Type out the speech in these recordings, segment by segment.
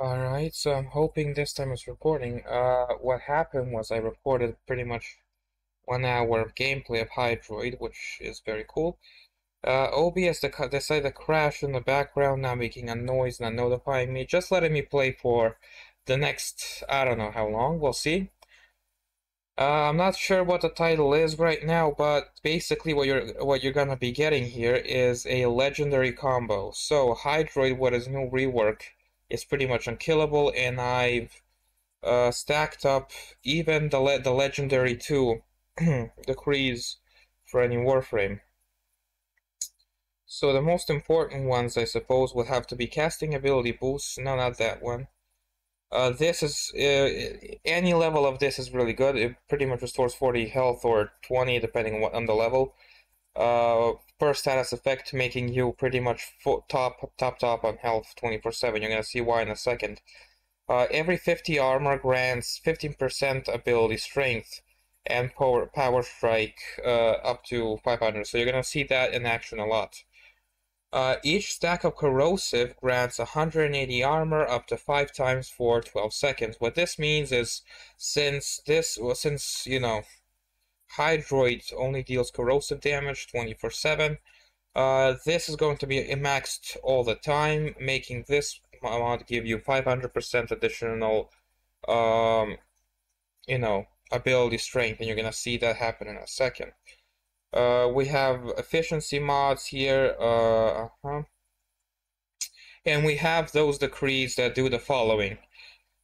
Alright, so I'm hoping this time it's recording. Uh, what happened was I recorded pretty much one hour of gameplay of Hydroid, which is very cool. Uh, OBS decided to crash in the background, now making a noise, not notifying me, just letting me play for the next, I don't know how long, we'll see. Uh, I'm not sure what the title is right now, but basically what you're what you're gonna be getting here is a legendary combo. So Hydroid with his new rework is pretty much unkillable, and I've uh, stacked up even the le the legendary two decrees for any warframe. So the most important ones, I suppose, would have to be casting ability boosts. No, not that one. Uh, this is uh, any level of this is really good. It pretty much restores 40 health or 20, depending on, what, on the level. Uh, per status effect, making you pretty much top, top, top on health 24/7. You're gonna see why in a second. Uh, every 50 armor grants 15% ability strength and power power strike uh, up to 500. So you're gonna see that in action a lot. Uh, each stack of corrosive grants 180 armor up to 5 times for 12 seconds. What this means is since this well, since you know Hydroid only deals corrosive damage 24-7. Uh, this is going to be maxed all the time, making this mod give you 500% additional, um, you know, ability strength, and you're gonna see that happen in a second. Uh, we have efficiency mods here, uh, -huh. and we have those decrees that do the following.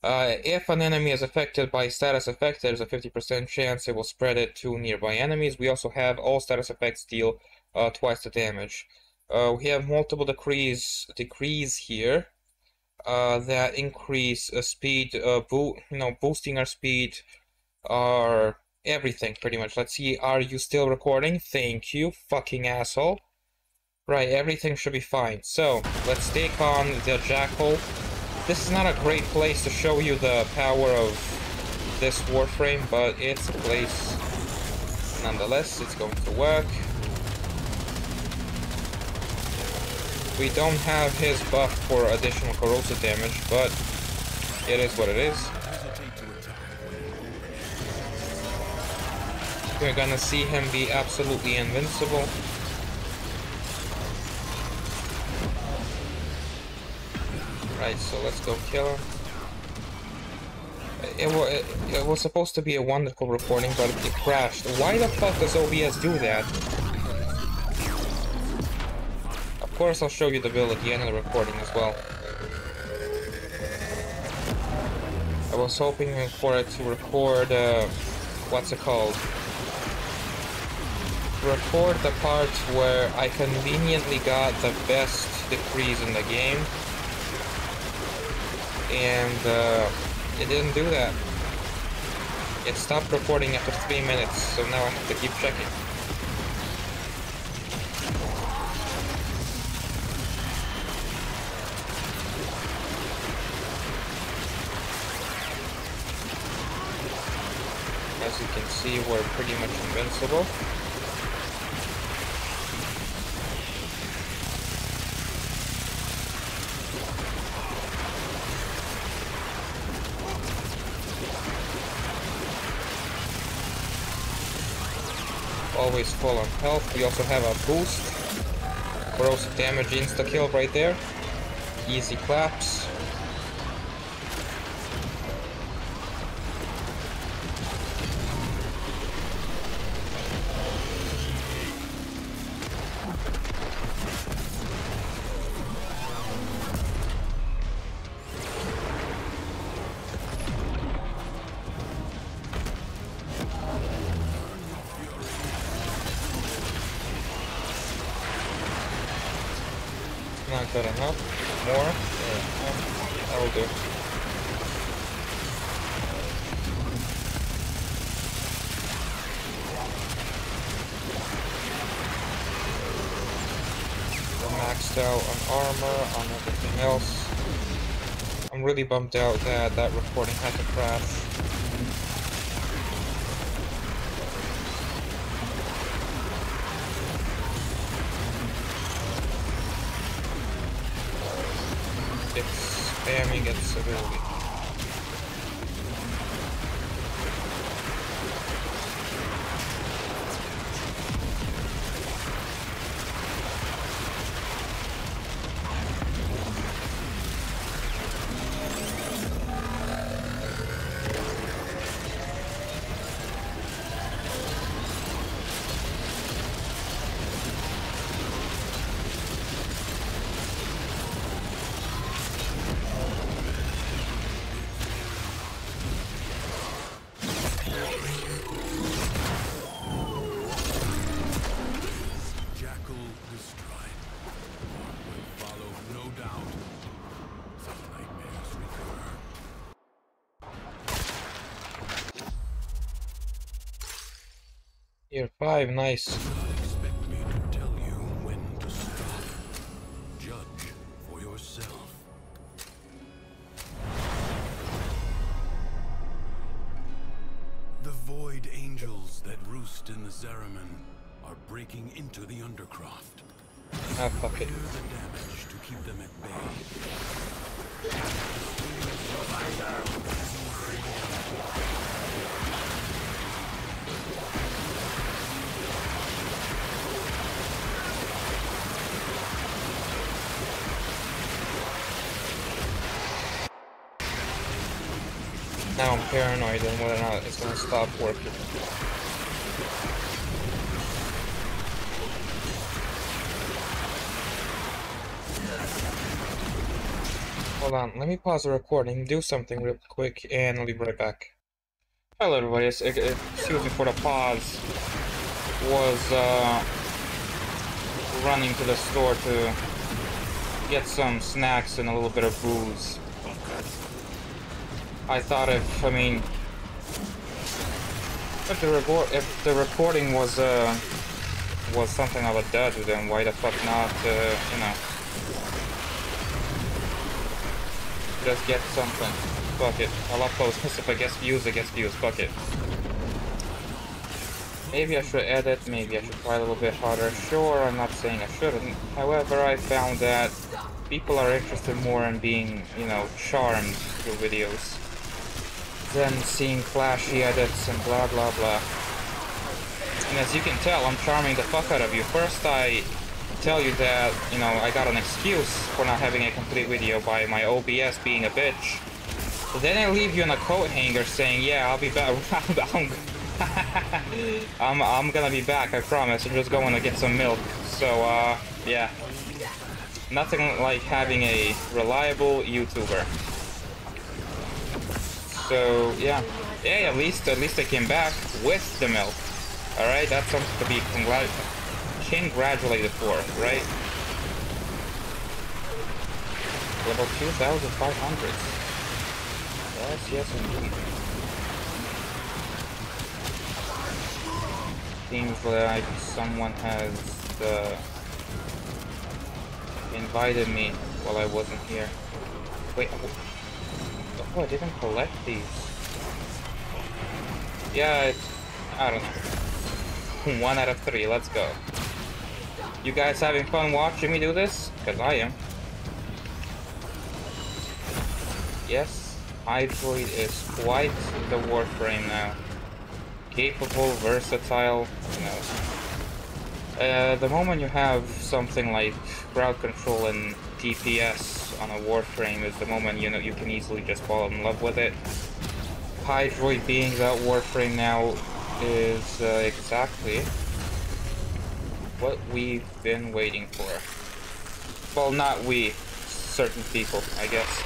Uh, if an enemy is affected by status effect, there's a 50% chance it will spread it to nearby enemies. We also have all status effects deal uh, twice the damage. Uh, we have multiple decrees decrees here uh, that increase uh, speed, uh, bo you know, boosting our speed, our everything pretty much. Let's see, are you still recording? Thank you, fucking asshole. Right, everything should be fine. So, let's take on the Jackal. This is not a great place to show you the power of this Warframe, but it's a place nonetheless. It's going to work. We don't have his buff for additional corrosive damage, but it is what it is. We're gonna see him be absolutely invincible. Right, so let's go kill him. It, it, it, was supposed to be a wonderful recording, but it crashed. Why the fuck does OBS do that? Of course I'll show you the build at the end of the recording as well. I was hoping for it to record, uh, what's it called? Record the parts where I conveniently got the best decrees in the game and uh, it didn't do that. It stopped recording after three minutes, so now I have to keep checking. As you can see, we're pretty much invincible. Always full on health. We also have a boost. Corrosive damage insta-kill right there. Easy claps. Not good enough. More? Yeah, that'll do. We're maxed out on armor, on everything else. I'm really bummed out that that recording had to crash. Spamming its Judge for yourself. The Void Angels that roost in the Zariman are breaking into the Undercroft. Ah, fuck it. The Now I'm paranoid on whether or not it's gonna stop working. Hold on, let me pause the recording, do something real quick, and I'll be right back. Hello everybody, it's- uh, excuse me for the pause. Was uh, running to the store to get some snacks and a little bit of booze. I thought if, I mean, if the report, if the recording was uh, was something of a dud, then why the fuck not, uh, you know, just get something. Fuck it. I'll upload this if I get views, I get views. Fuck it. Maybe I should edit, maybe I should try a little bit harder. Sure, I'm not saying I shouldn't. However, I found that people are interested more in being, you know, charmed through videos than seeing flashy edits and blah blah blah. And as you can tell, I'm charming the fuck out of you. First I tell you that, you know, I got an excuse for not having a complete video by my OBS being a bitch. Then I leave you in a coat hanger saying, yeah, I'll be back. I'm, I'm, I'm gonna be back, I promise. I'm just going to get some milk. So, uh, yeah. Nothing like having a reliable YouTuber. So, yeah. Yeah, at least, at least I came back with the milk. Alright, that's something to be congrat congratulated for, right? Level 2,500. Yes, yes indeed. Seems like someone has uh, invited me while I wasn't here. Wait, oh, I didn't collect these. Yeah, it's, I don't know. One out of three, let's go. You guys having fun watching me do this? Because I am. Yes, Hydroid is quite the warframe now. Capable, versatile, you know. Uh, the moment you have something like crowd control and TPS on a warframe is the moment you know you can easily just fall in love with it. Hydroid being that warframe now is uh, exactly what we've been waiting for. Well, not we, certain people, I guess.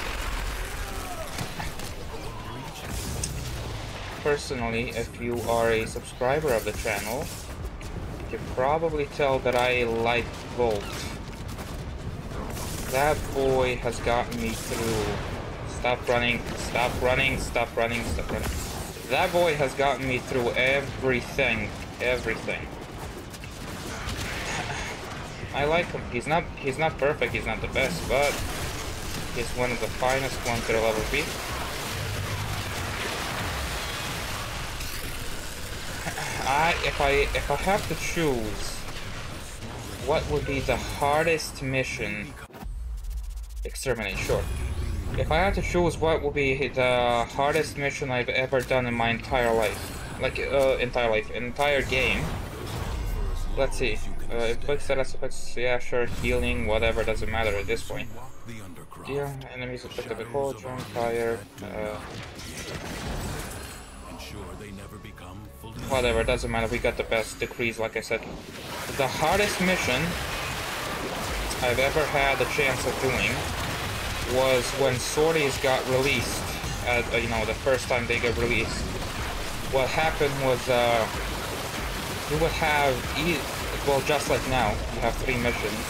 Personally, if you are a subscriber of the channel, you can probably tell that I like Volt. That boy has gotten me through. Stop running, stop running, stop running, stop running. That boy has gotten me through everything, everything. I like him. He's not he's not perfect, he's not the best, but he's one of the finest ones that'll ever be. I if I if I have to choose what would be the hardest mission exterminate, sure. If I had to choose what would be the hardest mission I've ever done in my entire life, like, uh, entire life, entire game, let's see. Uh, inflict status effects, yeah, sure, healing, whatever, doesn't matter at this point. Yeah, enemies affected by cauldron, fire, uh, whatever, doesn't matter, we got the best decrees, like I said. The hardest mission I've ever had a chance of doing was when sorties got released, at, uh, you know, the first time they got released. What happened was, uh, you would have, well, just like now, you have three missions.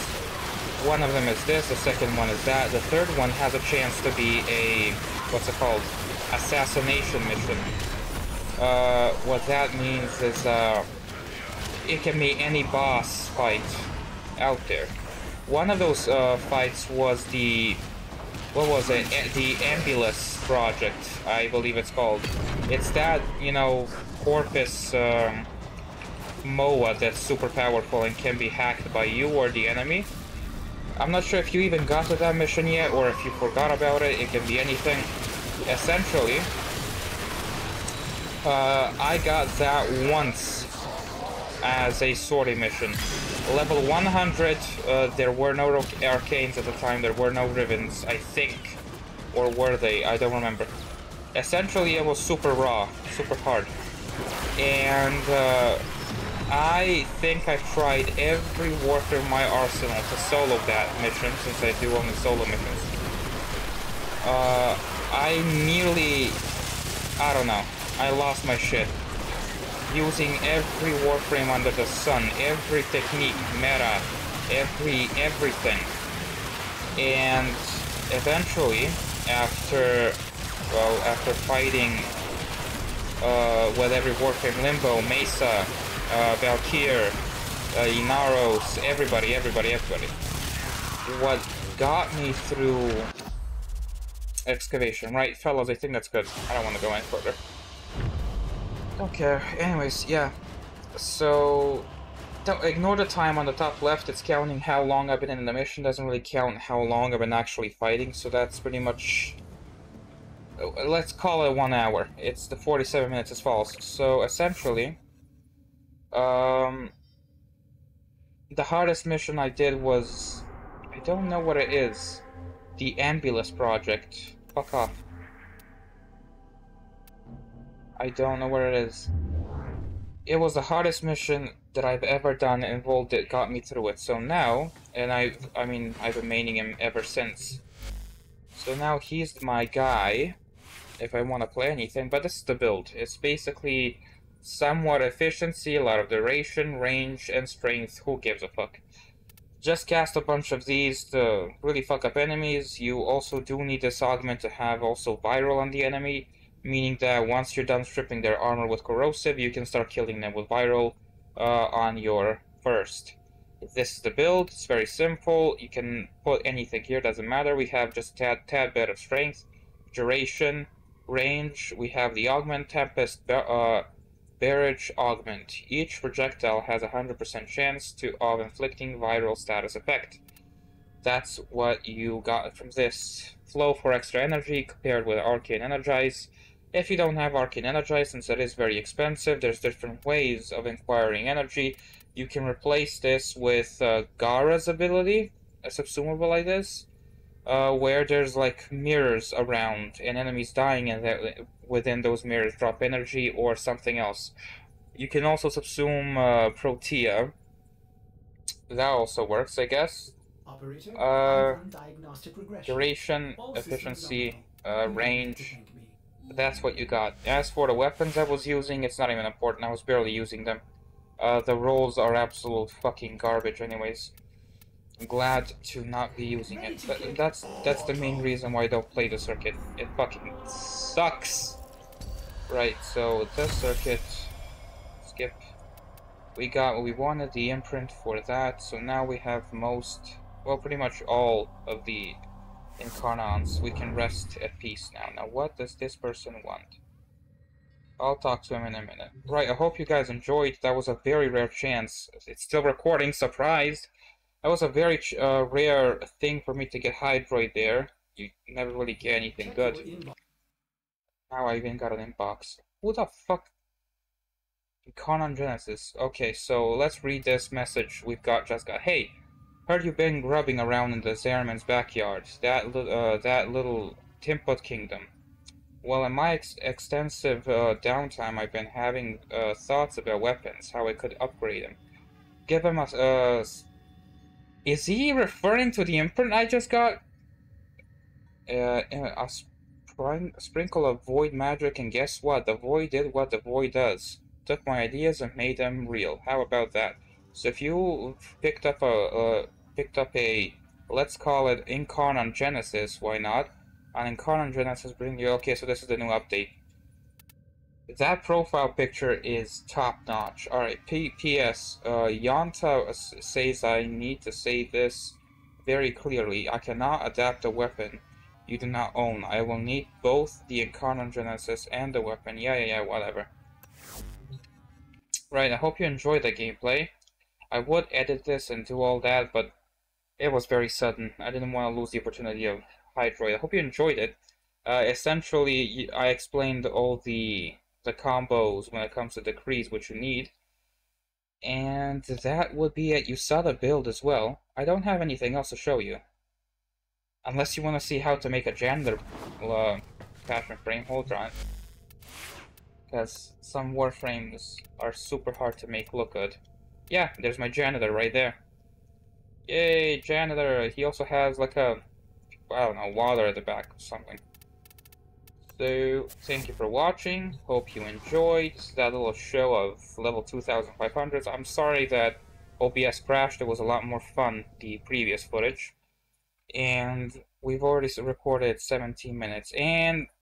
One of them is this, the second one is that, the third one has a chance to be a, what's it called, assassination mission. Uh, what that means is, uh, it can be any boss fight out there. One of those uh, fights was the what was it? The Ambulas project, I believe it's called. It's that, you know, Corpus um, MOA that's super powerful and can be hacked by you or the enemy. I'm not sure if you even got to that mission yet or if you forgot about it. It can be anything. Essentially, uh, I got that once as a sortie mission. Level 100, uh, there were no arcanes at the time, there were no rivens, I think. Or were they? I don't remember. Essentially, it was super raw, super hard. And uh, I think I tried every warframe in my arsenal to solo that mission, since I do only solo missions. Uh, I nearly... I don't know. I lost my shit using every warframe under the sun, every technique, meta, every everything. And eventually, after, well, after fighting uh, with every warframe, Limbo, Mesa, uh, Valkyr, uh, Inaros, everybody, everybody, everybody. What got me through excavation, right, fellas? I think that's good. I don't want to go any further. Don't care. Anyways, yeah. So, don't ignore the time on the top left. It's counting how long I've been in the mission. Doesn't really count how long I've been actually fighting. So that's pretty much. Uh, let's call it one hour. It's the 47 minutes is false. So essentially, um, the hardest mission I did was, I don't know what it is, the Ambulas project. Fuck off. I don't know where it is. It was the hardest mission that I've ever done and that got me through it. So now, and I, I mean, I've been maining him ever since. So now he's my guy, if I want to play anything, but this is the build. It's basically somewhat efficiency, a lot of duration, range, and strength. Who gives a fuck? Just cast a bunch of these to really fuck up enemies. You also do need this augment to have also viral on the enemy meaning that once you're done stripping their armor with corrosive, you can start killing them with viral uh, on your first. This is the build, it's very simple, you can put anything here, doesn't matter, we have just tad, tad bit of strength, duration, range, we have the augment, tempest, uh, barrage, augment. Each projectile has a 100% chance to of inflicting viral status effect. That's what you got from this. Flow for extra energy compared with Arcane Energize. If you don't have Arcane Energize, since it is very expensive, there's different ways of acquiring energy. You can replace this with uh, Gara's ability, a subsumable like this, uh, where there's like mirrors around and enemies dying and that within those mirrors drop energy or something else. You can also subsume uh, Protea. That also works, I guess. Operator, uh, duration, efficiency, uh, range, that's what you got. As for the weapons I was using, it's not even important. I was barely using them. Uh, the rolls are absolute fucking garbage anyways. I'm glad to not be using it. That's that's the main reason why I don't play the circuit. It fucking sucks. Right, so this circuit, skip. We got what we wanted, the imprint for that, so now we have most, well pretty much all of the Incarnons, we can rest at peace now. Now, what does this person want? I'll talk to him in a minute. Right, I hope you guys enjoyed. That was a very rare chance. It's still recording, surprised. That was a very uh, rare thing for me to get Hydroid there. you never really get anything good. Now I even got an inbox. Who the fuck? Conan Genesis. Okay, so let's read this message we've got just got. Hey, heard you've been grubbing around in the Zariman's backyard. That, li uh, that little Timput kingdom. Well, in my ex extensive uh, downtime, I've been having uh, thoughts about weapons, how I could upgrade them. Give them a... Uh, is he referring to the imprint I just got? Uh, a sprinkle of void magic, and guess what? The void did what the void does. Took my ideas and made them real. How about that? So if you picked up a, uh, picked up a, let's call it Incarnon Genesis, why not? And Incarnon Genesis bring you, okay, so this is the new update. That profile picture is top notch. Alright, P.S. Uh, Yonta says I need to say this very clearly. I cannot adapt a weapon you do not own. I will need both the Incarnon Genesis and the weapon. Yeah, yeah, yeah, whatever. Right, I hope you enjoyed the gameplay. I would edit this and do all that, but it was very sudden. I didn't want to lose the opportunity of Hydroid. I hope you enjoyed it. Uh, essentially, I explained all the the combos when it comes to decrees which you need. And that would be it. You saw the build as well. I don't have anything else to show you. Unless you want to see how to make a janitor uh, fashion frame, hold on. Because some warframes are super hard to make look good. Yeah, there's my janitor right there. Yay, janitor! He also has like a, I don't know, water at the back or something. So, thank you for watching. Hope you enjoyed that little show of level 2500s. I'm sorry that OBS crashed. It was a lot more fun, the previous footage. And we've already recorded 17 minutes. And